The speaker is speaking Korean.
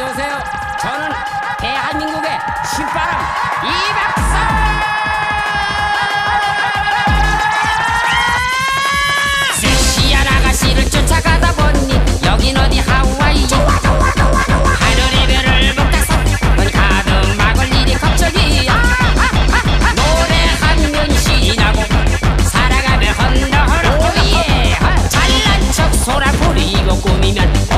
안녕하세요. 저는 대한민국의 신바람 이박사. 섹시한 아가씨를 쫓아가다 보니 여긴 어디 하와이. 하늘의 별을 못 따서 넌 가득 막을 일이 걱정이야. 노래 한 면시 나고 살아가며 헌다 헌다 잘난 척 소라 부리고 꾸미면.